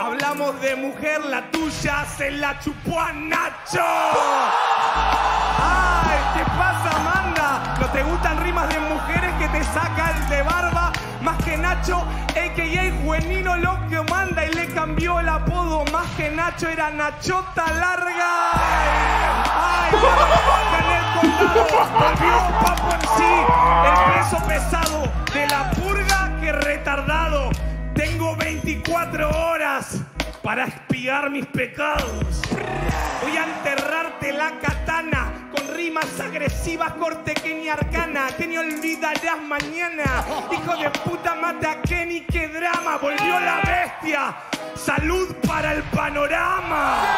Hablamos de mujer, la tuya se la chupó a Nacho. ¡Ay! ¿Qué pasa, Amanda? ¿No te gustan rimas de mujeres que te sacan de barba? Más que Nacho, a.k.a. Juenino lo que manda y le cambió el apodo. Más que Nacho era Nachota Larga. ¡Ay! La en el condado. Volvió Papo en sí. El peso pesado de la purga que retardado. Tengo 24 horas para espiar mis pecados. Voy a enterrarte la katana con rimas agresivas, corte Kenny arcana. Que ni olvidarás mañana. Hijo de puta, mata a Kenny, qué drama. Volvió la bestia. Salud para el panorama.